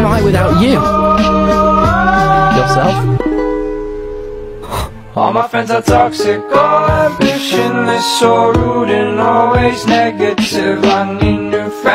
am I without you? Yourself? All my friends are toxic, all ambitionless, so rude and always negative. I need new friends.